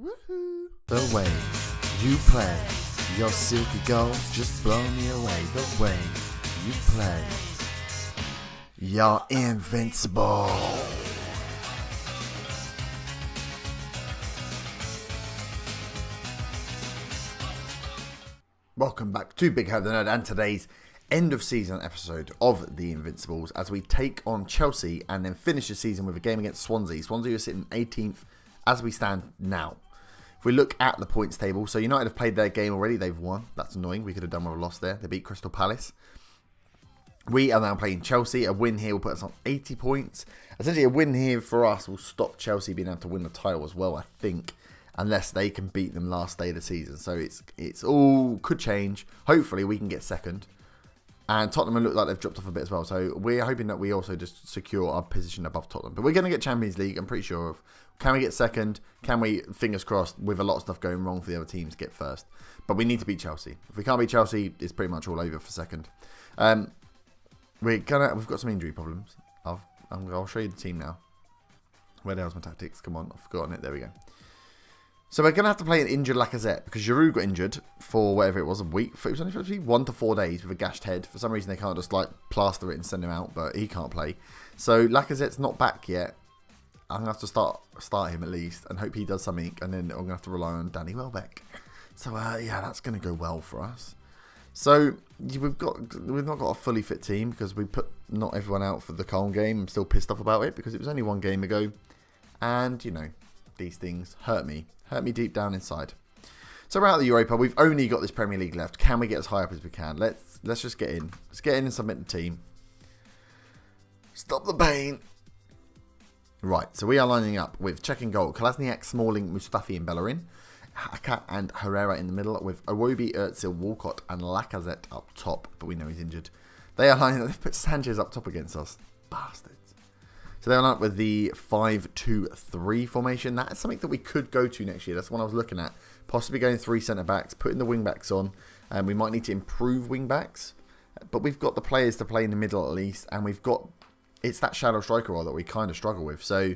Woohoo! The way you play your silky goal just blow me away. The way you play, you're invincible. Welcome back to Big Herb the Nerd and today's end of season episode of The Invincibles as we take on Chelsea and then finish the season with a game against Swansea. Swansea are sitting 18th as we stand now. If we look at the points table, so United have played their game already. They've won. That's annoying. We could have done with a loss there. They beat Crystal Palace. We are now playing Chelsea. A win here will put us on 80 points. Essentially, a win here for us will stop Chelsea being able to win the title as well, I think, unless they can beat them last day of the season. So it's it's all could change. Hopefully, we can get second. And Tottenham look like they've dropped off a bit as well. So we're hoping that we also just secure our position above Tottenham. But we're going to get Champions League, I'm pretty sure of. Can we get second? Can we, fingers crossed, with a lot of stuff going wrong for the other teams, get first? But we need to beat Chelsea. If we can't beat Chelsea, it's pretty much all over for second. Um, we're gonna, we've got some injury problems. I've, i will show you the team now. Where the hell's my tactics? Come on, I've forgotten it. There we go. So we're going to have to play an injured Lacazette because Giroud got injured for whatever it was, a week. It was only supposed to be one to four days with a gashed head. For some reason, they can't just like plaster it and send him out, but he can't play. So Lacazette's not back yet. I'm going to have to start start him at least and hope he does something. And then I'm going to have to rely on Danny Welbeck. So uh, yeah, that's going to go well for us. So we've got we've not got a fully fit team because we put not everyone out for the Colne game. I'm still pissed off about it because it was only one game ago, and you know these things hurt me, hurt me deep down inside. So we're out of the Europa. We've only got this Premier League left. Can we get as high up as we can? Let's let's just get in. Let's get in and submit the team. Stop the pain. Right, so we are lining up with Cech in goal. Kolasinac, Smalling, Mustafi and Bellerin. Xhaka and Herrera in the middle with Iwobi, Özil, Walcott and Lacazette up top. But we know he's injured. They are lining up. They've put Sanchez up top against us. Bastards. So they're up with the 5-2-3 formation. That is something that we could go to next year. That's what I was looking at. Possibly going three centre-backs, putting the wing-backs on. And we might need to improve wing-backs. But we've got the players to play in the middle at least. And we've got... It's that shadow striker role that we kind of struggle with. So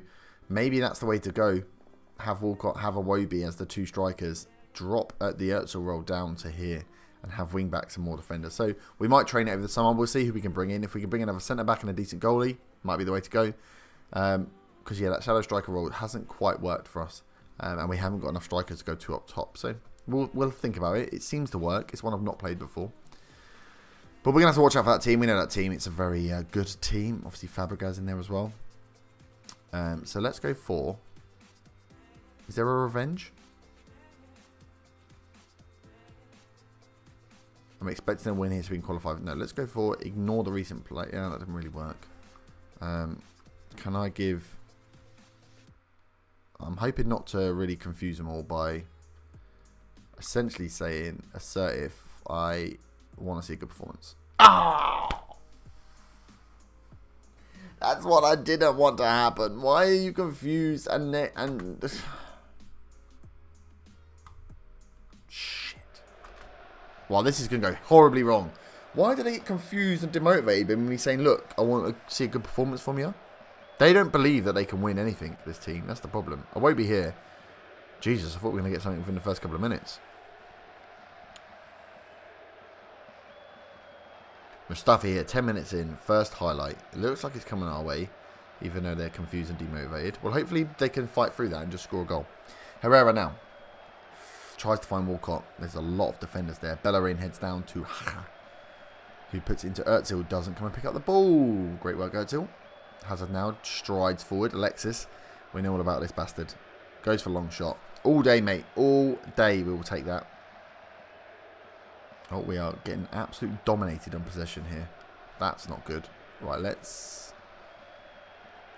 maybe that's the way to go. Have Walcott, have Iwobi as the two strikers. Drop at the Özil role down to here and have wing backs and more defenders. So we might train it over the summer. We'll see who we can bring in. If we can bring another centre back and a decent goalie, might be the way to go. Because, um, yeah, that shadow striker role hasn't quite worked for us. Um, and we haven't got enough strikers to go two up top. So we'll, we'll think about it. It seems to work. It's one I've not played before. But we're going to have to watch out for that team. We know that team. It's a very uh, good team. Obviously, Fabregas in there as well. Um, so let's go for... Is there a revenge? I'm expecting a win here to be qualified. No, let's go for ignore the recent play. Yeah, that didn't really work. Um, can I give... I'm hoping not to really confuse them all by essentially saying assert if I want to see a good performance. Ah! That's what I didn't want to happen. Why are you confused and and Shit. Well, this is going to go horribly wrong. Why do they get confused and demotivated when we saying, look, I want to see a good performance from you? They don't believe that they can win anything, this team. That's the problem. I won't be here. Jesus, I thought we were going to get something within the first couple of minutes. Mustafi here, 10 minutes in, first highlight. It looks like it's coming our way, even though they're confused and demotivated. Well, hopefully they can fight through that and just score a goal. Herrera now tries to find Walcott. There's a lot of defenders there. Bellerin heads down to who puts into Özil. Doesn't come and pick up the ball. Great work, Özil. Hazard now strides forward. Alexis, we know all about this bastard. Goes for a long shot. All day, mate. All day we will take that. Oh, we are getting absolutely dominated on possession here. That's not good. Right, let's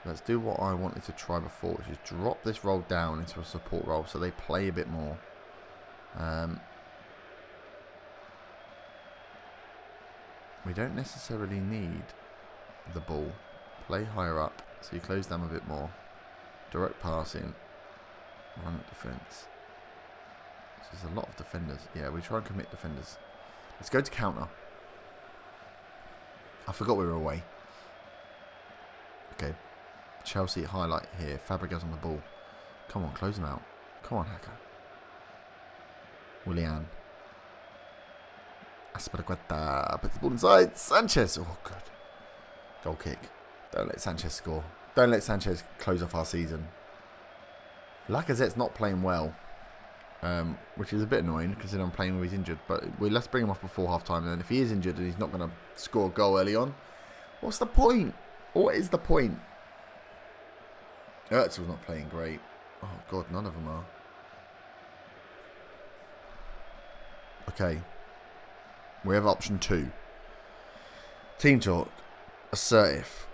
let's do what I wanted to try before, which is drop this role down into a support role so they play a bit more. Um, we don't necessarily need the ball. Play higher up, so you close them a bit more. Direct passing, run at defence. There's a lot of defenders. Yeah, we try and commit defenders. Let's go to counter. I forgot we were away. Okay. Chelsea highlight here. Fabregas on the ball. Come on, close them out. Come on, Xhaka. Willian. Azpilicueta puts the ball inside. Sanchez. Oh, good. Goal kick. Don't let Sanchez score. Don't let Sanchez close off our season. Lacazette's not playing well. Um, which is a bit annoying considering I'm playing when he's injured. But we, let's bring him off before half time. And if he is injured and he's not going to score a goal early on, what's the point? What is the point? Özil's not playing great. Oh, God, none of them are. Okay. We have option two. Team talk. Assertive.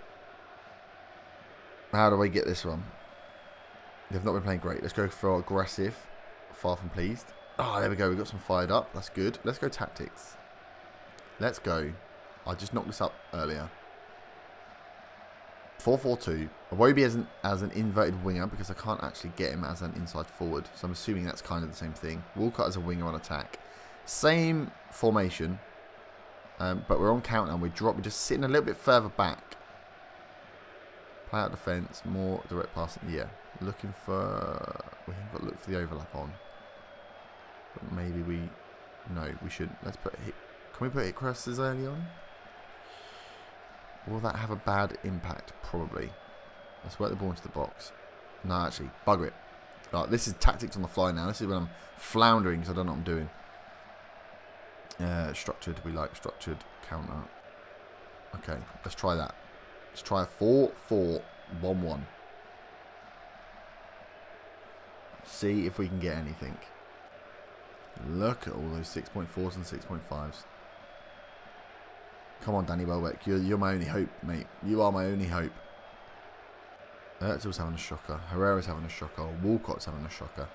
How do I get this one? They've not been playing great. Let's go for aggressive. Far from pleased. Oh, there we go. We've got some fired up. That's good. Let's go tactics. Let's go. I just knocked this up earlier. 4-4-2. Iwobi as an, as an inverted winger because I can't actually get him as an inside forward. So I'm assuming that's kind of the same thing. Walcott as a winger on attack. Same formation. Um, but we're on countdown. We drop. We're just sitting a little bit further back. Play out defence. More direct passing. Yeah. Looking for... We haven't got to look for the overlap on. But maybe we... No, we shouldn't. Let's put... Hit, can we put hit crosses early on? Will that have a bad impact? Probably. Let's work the ball into the box. No, actually, bugger it. Right, this is tactics on the fly now. This is when I'm floundering because I don't know what I'm doing. Uh, structured, we like structured counter. Okay, let's try that. Let's try a 4 4 1 1. See if we can get anything. Look at all those 6.4s and 6.5s. Come on, Danny Welbeck. You're, you're my only hope, mate. You are my only hope. Özil's having a shocker. Herrera's having a shocker. Walcott's having a shocker.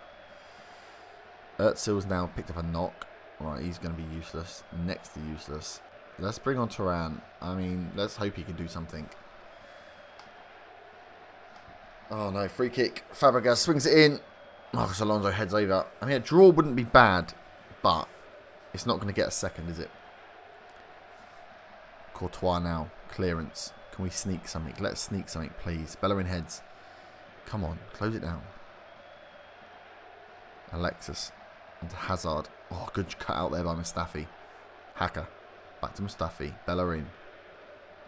Özil's now picked up a knock. Right, he's going to be useless. Next to useless. Let's bring on Turan. I mean, let's hope he can do something. Oh no, free kick. Fabregas swings it in. Marcos Alonso heads over. I mean, a draw wouldn't be bad, but it's not going to get a second, is it? Courtois now. Clearance. Can we sneak something? Let's sneak something, please. Bellerin heads. Come on, close it down. Alexis. And Hazard. Oh, good cut out there by Mustafi. Xhaka. Back to Mustafi. Bellerin.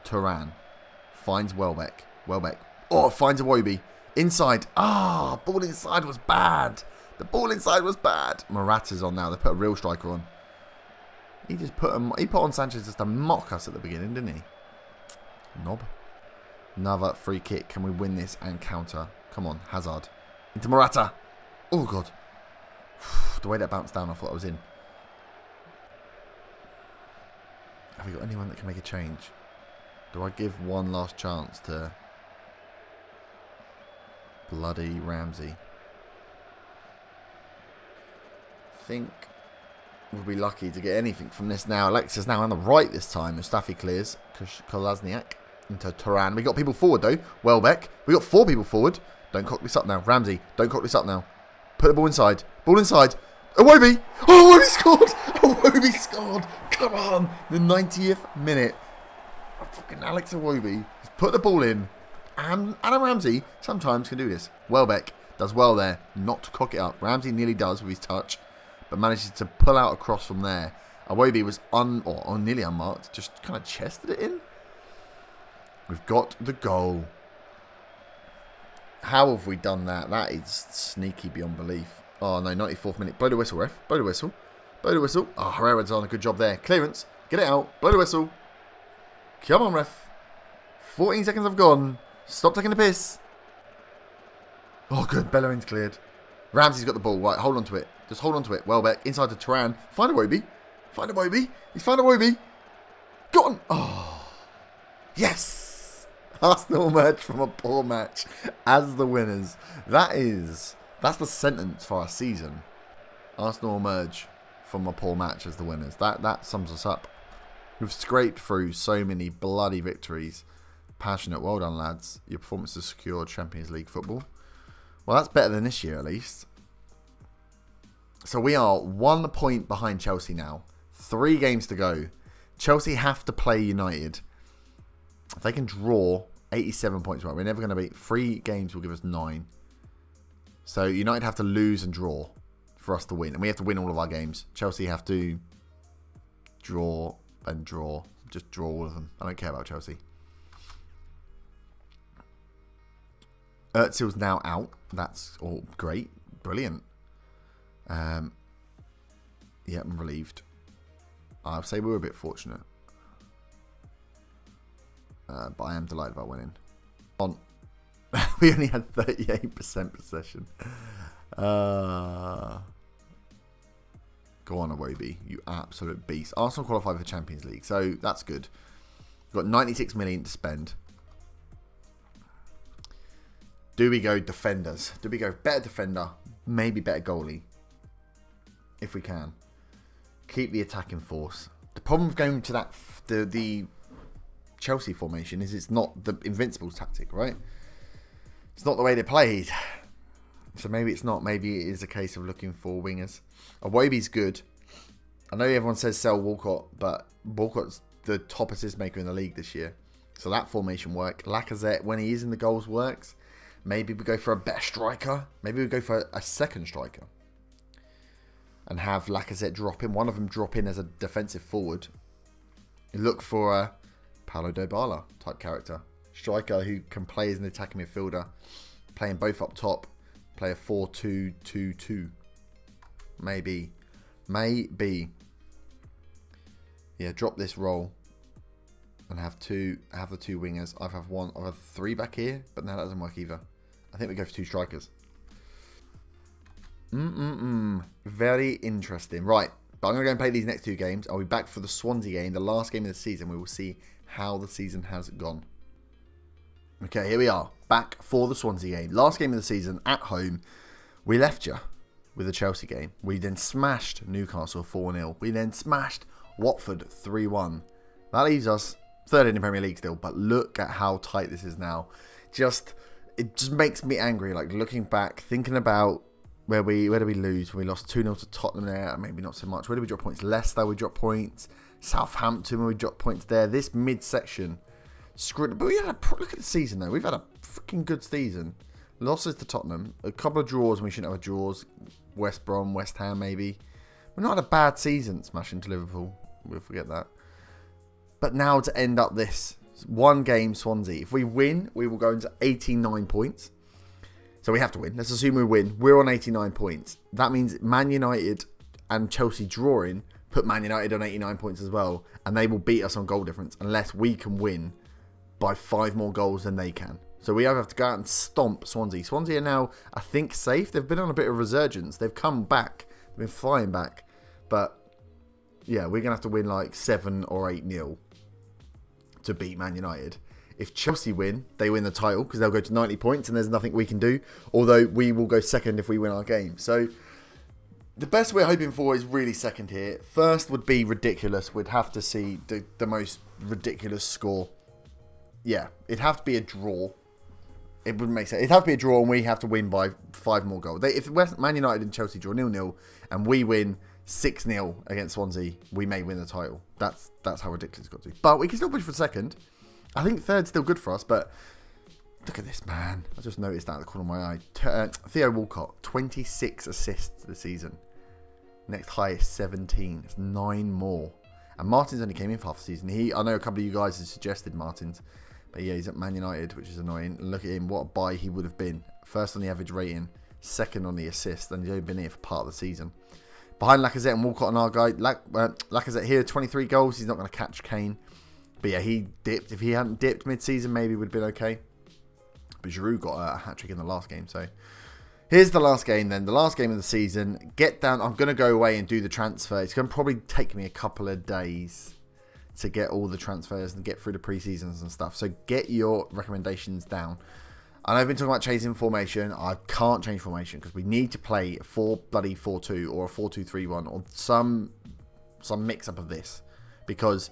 Turan. Finds Welbeck. Welbeck. Oh, finds a Iwobi. Inside. Ah, oh, ball inside was bad. The ball inside was bad. Morata's on now. They put a real striker on. He just put a, he put on Sanchez just to mock us at the beginning, didn't he? Knob. Another free kick. Can we win this and counter? Come on, Hazard. Into Morata. Oh, God. the way that bounced down, I thought I was in. Have we got anyone that can make a change? Do I give one last chance to bloody Ramsey? Think we'll be lucky to get anything from this now. Alexis now on the right this time. Mustafi clears. Kolasinac into Turan. We got people forward though. Welbeck. We got four people forward. Don't cock this up now. Ramsey, don't cock this up now. Put the ball inside. Ball inside. Iwobi! Oh, Iwobi scored! Iwobi scored! Come on! The 90th minute. Fucking Alex Iwobi has put the ball in. And Adam Ramsey sometimes can do this. Welbeck does well there. Not to cock it up. Ramsey nearly does with his touch but manages to pull out across from there. Iwobi was un or, or nearly unmarked, just kind of chested it in. We've got the goal. How have we done that? That is sneaky beyond belief. Oh no, 94th minute. Blow the whistle, ref. Blow the whistle. Blow the whistle. Oh, Herrera's done a good job there. Clearance. Get it out. Blow the whistle. Come on, ref. 14 seconds have gone. Stop taking the piss. Oh, good. Bellerin's cleared. Ramsey's got the ball. Right, hold on to it. Just hold on to it. Welbeck inside to Turan. Find a Iwobi. Find a Iwobi. He's found a Iwobi. Go on. Oh. Yes. Arsenal emerged from a poor match as the winners. That is, that's the sentence for our season. Arsenal emerge from a poor match as the winners. That that sums us up. We've scraped through so many bloody victories. Passionate. Well done, lads. Your performance has secured Champions League football. Well, that's better than this year, at least. So we are one point behind Chelsea now. Three games to go. Chelsea have to play United. If they can draw 87 points, right, we're never going to beat. Three games will give us nine. So United have to lose and draw for us to win. And we have to win all of our games. Chelsea have to draw and draw. Just draw all of them. I don't care about Chelsea. Özil's now out. That's all great. Brilliant. Um, yeah, I'm relieved. I'll say we were a bit fortunate. Uh, but I am delighted about winning. On, we only had 38% possession. Uh, go on, Iwobi, you absolute beast. Arsenal qualified for the Champions League, so that's good. We've got 96 million to spend. Do we go defenders? Do we go better defender? Maybe better goalie. If we can. Keep the attacking force. The problem with going to that the the Chelsea formation is it's not the Invincibles tactic, right? It's not the way they played. So maybe it's not. Maybe it is a case of looking for wingers. Iwobi's good. I know everyone says sell Walcott, but Walcott's the top assist maker in the league this year. So that formation work. Lacazette, when he is in the goals, works. Maybe we go for a better striker. Maybe we go for a second striker. And have Lacazette drop in. One of them drop in as a defensive forward. Look for a Paulo Dybala type character. Striker who can play as an attacking midfielder. Playing both up top. Play a 4-2-2-2. Maybe. Maybe. Yeah, drop this role. And have two have the two wingers. I have one I have three back here, but now that doesn't work either. I think we go for two strikers. Mm-mm-mm. Very interesting. Right. But I'm going to go and play these next two games. I'll be back for the Swansea game, the last game of the season. We will see how the season has gone. Okay, here we are. Back for the Swansea game. Last game of the season at home. We left you with the Chelsea game. We then smashed Newcastle 4-0. We then smashed Watford 3-1. That leaves us third in the Premier League still. But look at how tight this is now. Just, it just makes me angry. Like looking back, thinking about where we where did we lose? When We lost 2 0 to Tottenham there, maybe not so much. Where did we drop points? Leicester, we dropped points. Southampton, we dropped points there. This midsection, screwed. But we had a look at the season though. We've had a freaking good season. Losses to Tottenham, a couple of draws, we shouldn't have a draws. West Brom, West Ham, maybe. We're not had a bad season smashing to Liverpool. We'll forget that. But now to end up this one game, Swansea. If we win, we will go into 89 points. So we have to win. Let's assume we win. We're on 89 points. That means Man United and Chelsea drawing put Man United on 89 points as well. And they will beat us on goal difference unless we can win by five more goals than they can. So we have to go out and stomp Swansea. Swansea are now, I think, safe. They've been on a bit of resurgence. They've come back. They've been flying back. But yeah, we're going to have to win like 7 or 8 nil to beat Man United. If Chelsea win, they win the title because they'll go to 90 points and there's nothing we can do. Although we will go second if we win our game. So the best we're hoping for is really second here. First would be ridiculous. We'd have to see the, the most ridiculous score. Yeah, it'd have to be a draw. It wouldn't make sense. It'd have to be a draw and we have to win by five more goals. They, if Man United and Chelsea draw nil-nil and we win 6-0 against Swansea, we may win the title. That's that's how ridiculous it's got to be. But we can still push for second. I think third's still good for us, but look at this, man. I just noticed that at the corner of my eye. Uh, Theo Walcott, 26 assists this season. Next highest, 17. It's nine more. And Martins only came in for half the season. He, I know a couple of you guys have suggested Martins, but yeah, he's at Man United, which is annoying. Look at him, what a buy he would have been. First on the average rating, second on the assist, and he's only been here for part of the season. Behind Lacazette and Walcott and our guy, Lac uh, Lacazette here, 23 goals. He's not going to catch Kane. But yeah, he dipped. If he hadn't dipped mid-season, maybe would have been okay. But Giroud got a hat-trick in the last game, so... Here's the last game then, the last game of the season. Get down, I'm going to go away and do the transfer. It's going to probably take me a couple of days to get all the transfers and get through the pre-seasons and stuff. So get your recommendations down. And I've been talking about changing formation. I can't change formation because we need to play a 4 bloody 4-2 or a 4-2-3-1 or some some mix-up of this. Because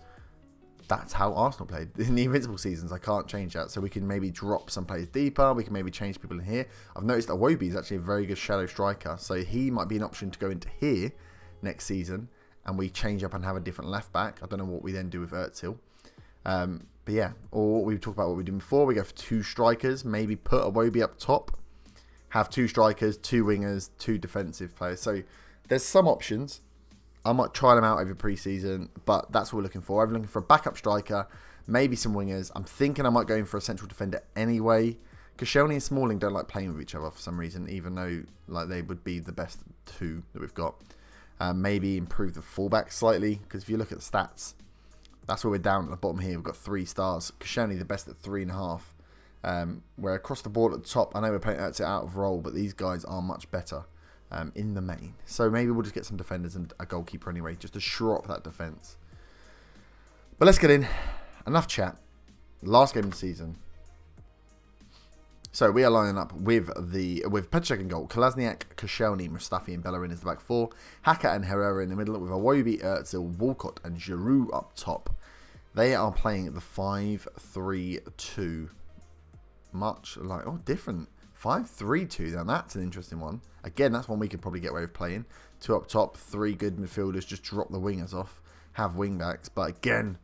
that's how Arsenal played in the Invincible seasons. I can't change that. So we can maybe drop some players deeper. We can maybe change people in here. I've noticed that Iwobi is actually a very good shadow striker. So he might be an option to go into here next season. And we change up and have a different left back. I don't know what we then do with Özil. Um, but yeah, or we talk about what we did before. We go for two strikers. Maybe put Iwobi up top. have two strikers, two wingers, two defensive players. So there's some options. I might try them out over pre-season, but that's what we're looking for. I'm looking for a backup striker, maybe some wingers. I'm thinking I might go in for a central defender anyway. because Koscielny and Smalling don't like playing with each other for some reason, even though like they would be the best two that we've got. Uh, maybe improve the fullback slightly because if you look at the stats, that's where we're down at the bottom here. We've got three stars. Koscielny the best at three and a half. Um, where across the board at the top, I know we're playing out out of role, but these guys are much better um, in the main. So maybe we'll just get some defenders and a goalkeeper anyway, just to shore up that defence. But let's get in. Enough chat. Last game of the season. So we are lining up with the with Petr in goal, Kolasinac, Koscielny, Mustafi and Bellerin is the back four, Xhaka and Herrera in the middle with Iwobi, Özil, Walcott and Giroud up top. They are playing the 5-3-2 much like oh different. Five three two. Now that's an interesting one. Again, that's one we could probably get away with playing. Two up top, three good midfielders. Just drop the wingers off. Have wing backs. But again,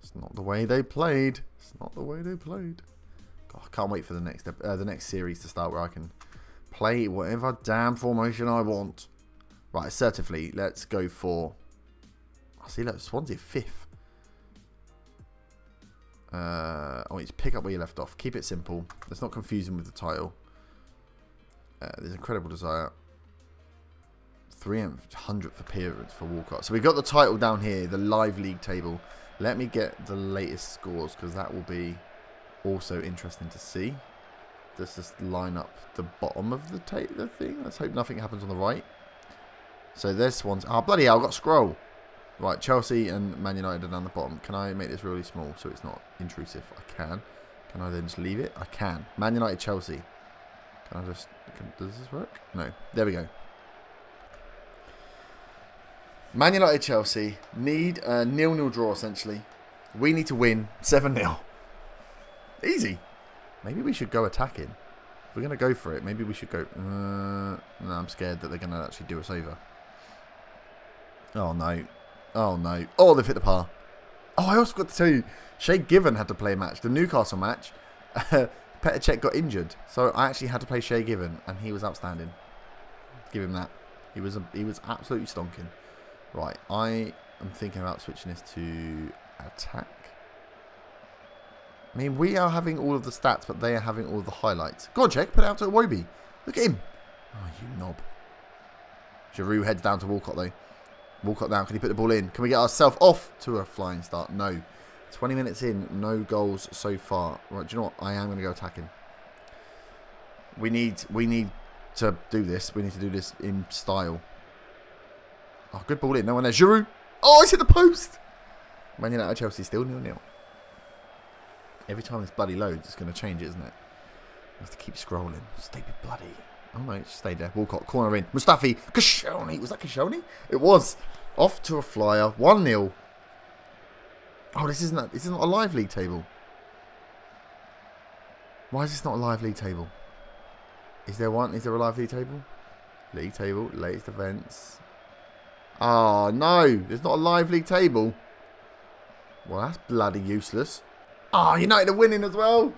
it's not the way they played. It's not the way they played. God, I can't wait for the next uh, the next series to start where I can play whatever damn formation I want. Right, assertively, let's go for. I see. Look, Swansea fifth. Uh, I want you to pick up where you left off. Keep it simple. Let's not confuse him with the title. Uh, there's incredible desire. 300th appearance for Walcott. So we've got the title down here, the live league table. Let me get the latest scores because that will be also interesting to see. Let's just line up the bottom of the, the thing. Let's hope nothing happens on the right. So this one's... Oh, bloody hell, I've got scroll. Right, Chelsea and Man United are down the bottom. Can I make this really small so it's not intrusive? I can. Can I then just leave it? I can. Man United, Chelsea. Can I just... Can, does this work? No. There we go. Man United, Chelsea need a nil-nil draw, essentially. We need to win 7-0. Easy. Maybe we should go attacking. If we're going to go for it, maybe we should go... Uh, no, I'm scared that they're going to actually do us over. Oh, no. Oh, no. Oh, they've hit the par. Oh, I also got to tell you, Shay Given had to play a match. The Newcastle match, Petr Cech got injured. So I actually had to play Shay Given, and he was outstanding. Give him that. He was a, he was absolutely stonking. Right, I am thinking about switching this to attack. I mean, we are having all of the stats, but they are having all the highlights. Go on, Cech. Put it out to Iwobi. Look at him. Oh, you knob. Giroud heads down to Walcott, though. Walcott down. Can he put the ball in? Can we get ourselves off to a flying start? No. 20 minutes in, no goals so far. Right, do you know what? I am going to go attacking. We need we need to do this. We need to do this in style. Oh, good ball in. No one there. Giroud. Oh, it's hit the post. Man United Chelsea still nil-nil. Every time this bloody loads, it's going to change, isn't it? I have to keep scrolling. Stupid bloody. Oh no, stay there. Walcott, corner in. Mustafi, Koscielny. Was that Koscielny? It was. Off to a flyer. 1 0. Oh, this isn't, a, this isn't a live league table. Why is this not a live league table? Is there one? Is there a live league table? League table, latest events. Oh, no. There's not a live league table. Well, that's bloody useless. Oh, United are winning as well.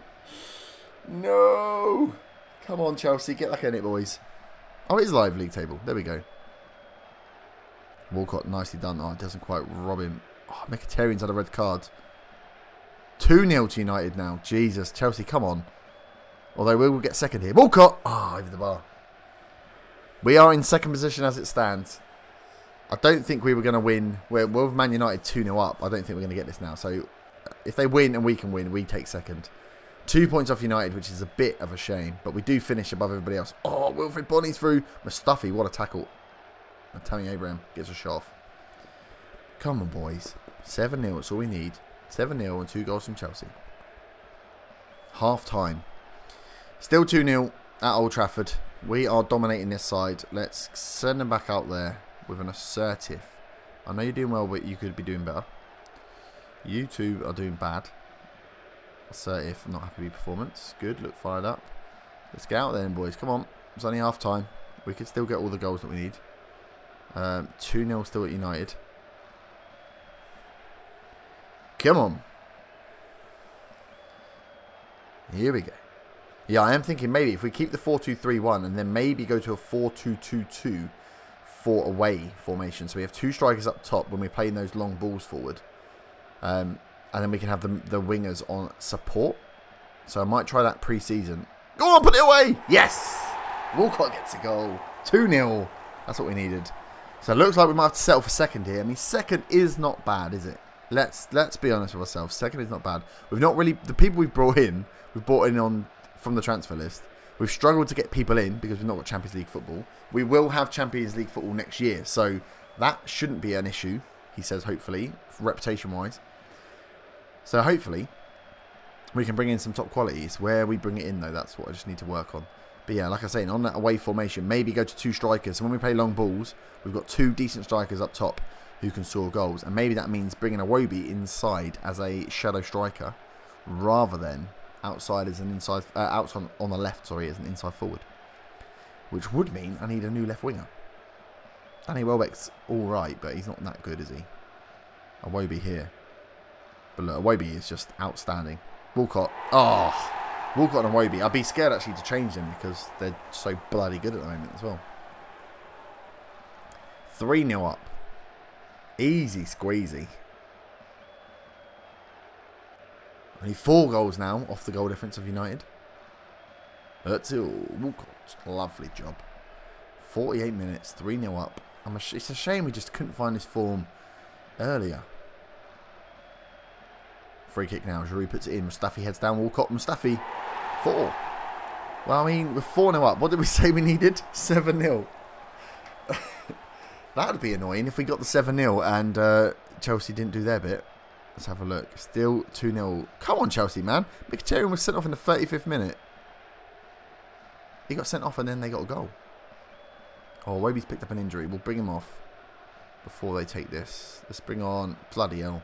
No. Come on, Chelsea. Get back in it, boys. Oh, it is live league table. There we go. Walcott, nicely done. Oh, it doesn't quite rob him. Oh, Mkhitaryan's had a red card. 2-0 to United now. Jesus. Chelsea, come on. Although we will get second here. Walcott! Ah, oh, over the bar. We are in second position as it stands. I don't think we were going to win. We're, with Man United 2-0 up. I don't think we're going to get this now. So if they win and we can win, we take second. Two points off United, which is a bit of a shame. But we do finish above everybody else. Oh, Wilfried Bony through. Mustafi, what a tackle. And Tammy Abraham gets a shot off. Come on, boys. 7-0, that's all we need. 7-0 and two goals from Chelsea. Half time. Still 2-0 at Old Trafford. We are dominating this side. Let's send them back out there with an assertive. I know you're doing well, but you could be doing better. You two are doing bad. Assertive, not happy with performance. Good, look fired up. Let's get out then, boys. Come on. It's only half time. We could still get all the goals that we need. 2-0 um, still at United. Come on. Here we go. Yeah, I am thinking maybe if we keep the 4-2-3-1 and then maybe go to a 4-2-2-2 for away formation. So we have two strikers up top when we're playing those long balls forward. Um, and then we can have the, the wingers on support. So I might try that pre-season. Go on, put it away! Yes! Walcott gets a goal. 2-0. That's what we needed. So it looks like we might have to settle for second here. I mean, second is not bad, is it? Let's let's be honest with ourselves. Second is not bad. We've not really the people we've brought in. We've brought in on from the transfer list. We've struggled to get people in because we've not got Champions League football. We will have Champions League football next year, so that shouldn't be an issue. He says, hopefully, reputation wise. So hopefully, we can bring in some top qualities. Where we bring it in, though, that's what I just need to work on. But yeah, like I say, on that away formation, maybe go to two strikers. So when we play long balls, we've got two decent strikers up top who can score goals. And maybe that means bringing Iwobi inside as a shadow striker rather than outside as an inside, uh, out on, on the left, sorry, as an inside forward. Which would mean I need a new left winger. Danny Welbeck's alright, but he's not that good, is he? Iwobi here. But look, Iwobi is just outstanding. Walcott. Oh, Walcott and Iwobi. I'd be scared actually to change them because they're so bloody good at the moment as well. 3 0 up. Easy squeezy. Only four goals now off the goal difference of United. Özil, Walcott, lovely job. 48 minutes, 3 0 up. A it's a shame we just couldn't find this form earlier. Free kick now. Giroud puts it in. Mustafi heads down. Walcott. Mustafi. Four. Well, I mean, we're 4 0 up. What did we say we needed? 7 0. that would be annoying if we got the 7 0 and uh, Chelsea didn't do their bit. Let's have a look. Still 2 0. Come on, Chelsea, man. Mkhitaryan was sent off in the 35th minute. He got sent off and then they got a goal. Oh, Wobi's picked up an injury. We'll bring him off before they take this. Let's bring on bloody hell.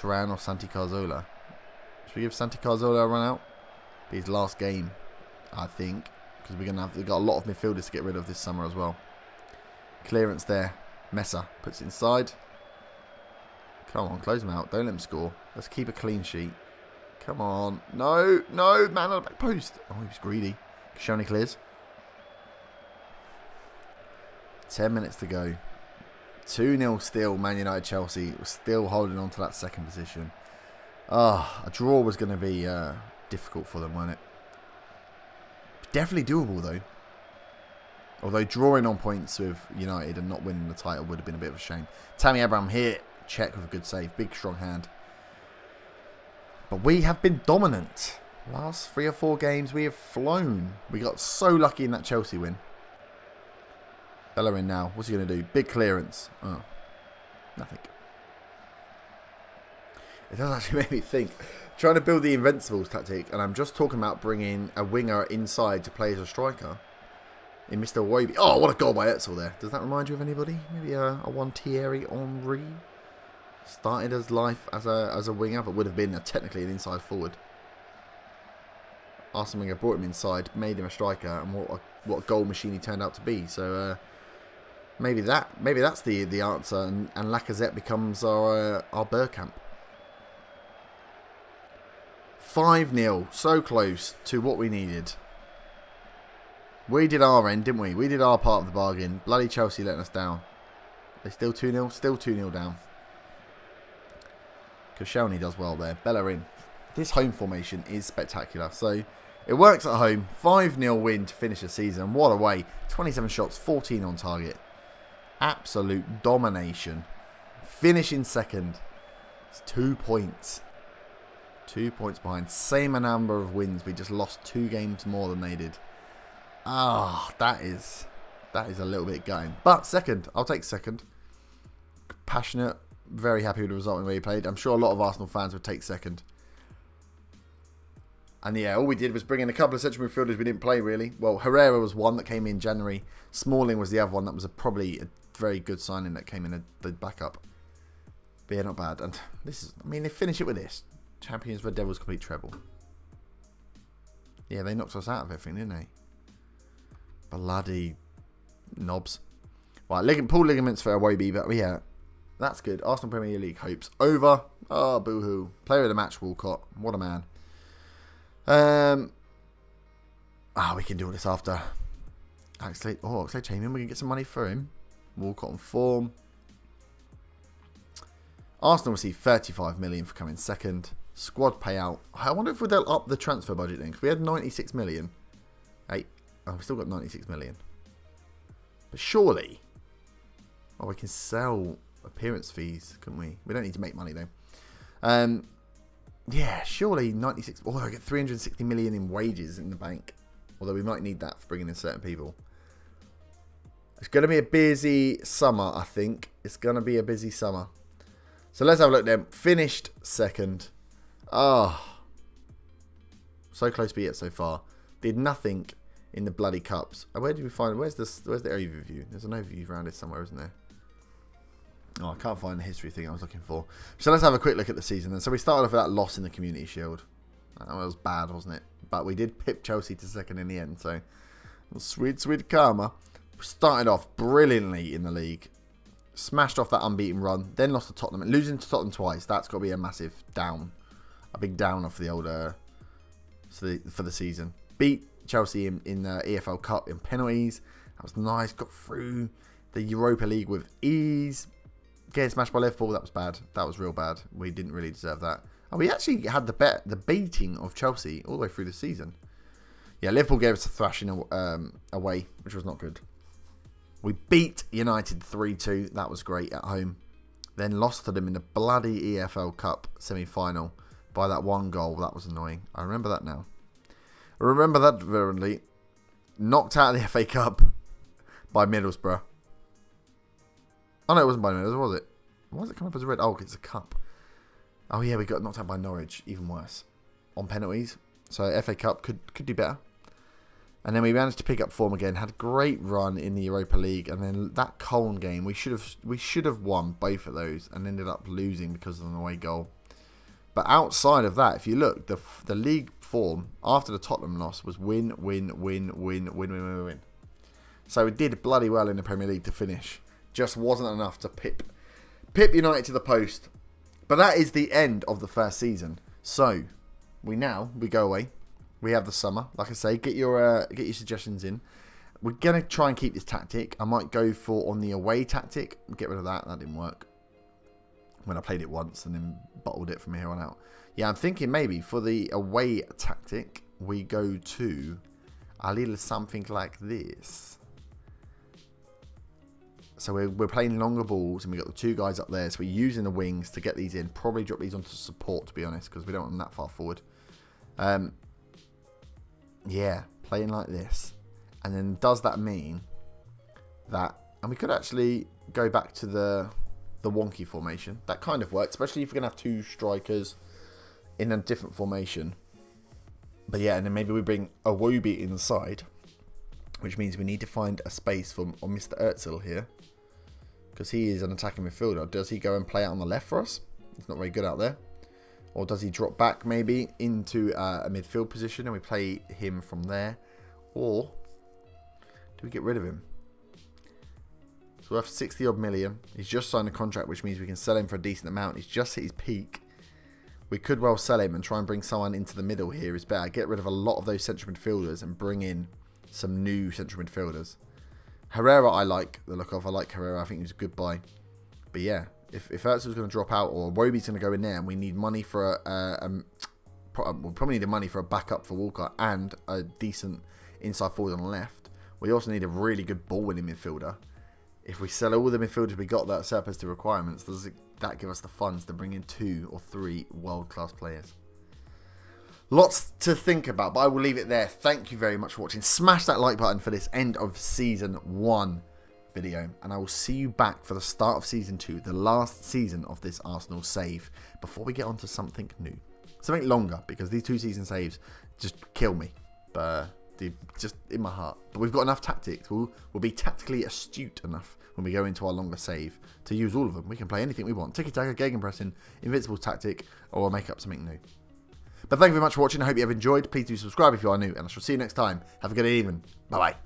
Turan or Santi Carzola. Should we give Santi Carzola a run out? His last game, I think. Because we're gonna have we've got a lot of midfielders to get rid of this summer as well. Clearance there. Mesa puts it inside. Come on, close him out. Don't let him score. Let's keep a clean sheet. Come on. No, no, man on the back post. Oh, he was greedy. Koscielny clears. 10 minutes to go. 2-0 still, Man United Chelsea. Still holding on to that second position. Ah, oh, a draw was going to be uh, difficult for them, wasn't it? Definitely doable, though. Although drawing on points with United and not winning the title would have been a bit of a shame. Tammy Abraham here. Cech with a good save. Big, strong hand. But we have been dominant. Last three or four games, we have flown. We got so lucky in that Chelsea win. Bellerin now. What's he going to do? Big clearance. Oh, nothing. It does actually make me think. Trying to build the Invincibles tactic, and I'm just talking about bringing a winger inside to play as a striker. In Mr. Wobi. Oh, what a goal by Özil there. Does that remind you of anybody? Maybe a, a one Thierry Henry? Started his life as a as a winger, but would have been a, technically an inside forward. Arsene Wenger brought him inside, made him a striker, and what a, what a goal machine he turned out to be. So uh, maybe that maybe that's the the answer, and, and Lacazette becomes our uh, our Bergkamp. Five 0 so close to what we needed. We did our end, didn't we? We did our part of the bargain. Bloody Chelsea letting us down. They still 2 0, still 2 0 down. Koscielny does well there. Bellerin. This home formation is spectacular. So it works at home. 5-0 win to finish the season. What a way. 27 shots, 14 on target. Absolute domination. Finishing second. It's two points. Two points behind. Same number of wins. We just lost two games more than they did. Ah, oh, that is that is a little bit going. But second, I'll take second. Passionate, very happy with the result in where he played. I'm sure a lot of Arsenal fans would take second. And yeah, all we did was bring in a couple of central midfielders we didn't play really. Well, Herrera was one that came in January. Smalling was the other one that was a, probably a very good signing that came in the backup. But yeah, not bad. And this is, I mean, they finish it with this. Champions Red Devils complete treble. Yeah, they knocked us out of everything, didn't they? Bloody knobs. Right, ligament, pull ligaments for Iwobi, but yeah, that's good. Arsenal Premier League hopes over. Oh, boo-hoo. Player of the match, Walcott. What a man. Um, Ah, we can do all this after. Actually, oh, Oxlade Chamberlain, we can get some money for him. Walcott on form. Arsenal receive 35 million for coming second. Squad payout. I wonder if they'll up the transfer budget then, because we had 96 million. Hey, oh, we still got 96 million. But surely, oh, we can sell appearance fees, couldn't we? We don't need to make money though. Um, yeah, surely 96. Oh, I get 360 million in wages in the bank. Although we might need that for bringing in certain people. It's going to be a busy summer, I think. It's going to be a busy summer. So let's have a look then. Finished second. Ah. Oh, so close to it so far. Did nothing in the bloody cups. Where did we find? Where's this? Where's the overview? There's an overview around it somewhere, isn't there? Oh, I can't find the history thing I was looking for. So let's have a quick look at the season then. So we started off with that loss in the Community Shield. That was bad, wasn't it? But we did pip Chelsea to second in the end. So sweet, sweet karma. Started off brilliantly in the league. Smashed off that unbeaten run. Then lost to Tottenham. Losing to Tottenham twice. That's got to be a massive down. A big downer for the older for the, for the season. Beat Chelsea in, in the EFL Cup in penalties. That was nice. Got through the Europa League with ease. Getting smashed by Liverpool, that was bad. That was real bad. We didn't really deserve that. And we actually had the bet, the beating of Chelsea all the way through the season. Yeah, Liverpool gave us a thrashing um, away, which was not good. We beat United 3-2. That was great at home. Then lost to them in the bloody EFL Cup semi-final by that one goal. That was annoying. I remember that now. I remember that vividly. Knocked out of the FA Cup by Middlesbrough. Oh no, it wasn't by Middlesbrough, was it? Why does it come up as a red? Oh, it's a cup. Oh yeah, we got knocked out by Norwich. Even worse. On penalties. So FA Cup could could do better. And then we managed to pick up form again. Had a great run in the Europa League, and then that Colne game we should have we should have won both of those, and ended up losing because of an away goal. But outside of that, if you look, the the league form after the Tottenham loss was win, win, win, win, win, win, win, win. So we did bloody well in the Premier League to finish. Just wasn't enough to pip pip United to the post. But that is the end of the first season. So we now we go away. We have the summer. Like I say, get your uh, get your suggestions in. We're gonna try and keep this tactic. I might go for on the away tactic. Get rid of that. That didn't work when I played it once and then bottled it from here on out. Yeah, I'm thinking maybe for the away tactic, we go to a little something like this. So we're, we're playing longer balls and we've got the two guys up there. So we're using the wings to get these in. Probably drop these onto support, to be honest, because we don't want them that far forward. Um, yeah, playing like this. And then does that mean that... And we could actually go back to the the wonky formation. That kind of works, especially if we're going to have two strikers in a different formation. But yeah, and then maybe we bring a Iwobi inside, which means we need to find a space for Mr. Özil here. Because he is an attacking midfielder. Does he go and play out on the left for us? He's not very good out there. Or does he drop back maybe into uh, a midfield position and we play him from there? Or do we get rid of him? So worth 60 odd million. He's just signed a contract, which means we can sell him for a decent amount. He's just hit his peak. We could well sell him and try and bring someone into the middle here is better. Get rid of a lot of those central midfielders and bring in some new central midfielders. Herrera I like the look of. I like Herrera. I think he's a good buy. But yeah, if, if Ertz was going to drop out or Wobi's going to go in there and we need money for a, a, a uh, we'll probably need the money for a backup for Walker and a decent inside forward on the left. We also need a really good ball winning midfielder if we sell all the midfielders we got that surplus to requirements, does that give us the funds to bring in two or three world-class players? Lots to think about, but I will leave it there. Thank you very much for watching. Smash that like button for this end of Season 1 video, and I will see you back for the start of Season 2, the last season of this Arsenal save, before we get on to something new. Something longer, because these two season saves just kill me. But just in my heart. But we've got enough tactics. We'll, we'll be tactically astute enough when we go into our longer save to use all of them. We can play anything we want. Tiki-taka, Gegenpressing, Invincible Tactic, or make up something new. But thank you very much for watching. I hope you have enjoyed. Please do subscribe if you are new, and I shall see you next time. Have a good evening. Bye-bye.